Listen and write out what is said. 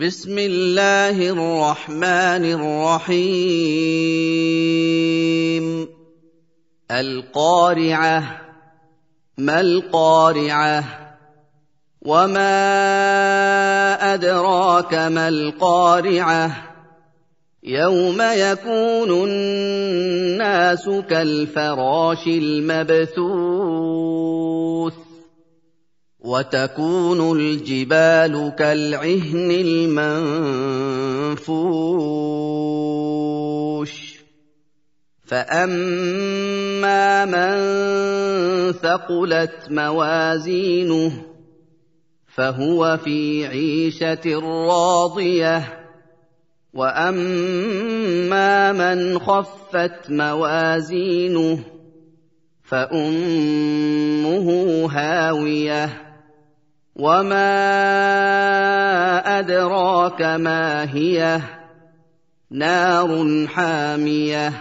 بسم الله الرحمن الرحيم. القارعة ما القارعة؟ وما أدراك ما القارعة؟ يوم يكون الناس كالفراش المبثوث. وتكون الجبال كالعهن المنفوش. فأما من ثقلت موازينه فهو في عيشة راضية. وأما من خفت موازينه فأمه هاوية. وما ادراك ما هي نار حاميه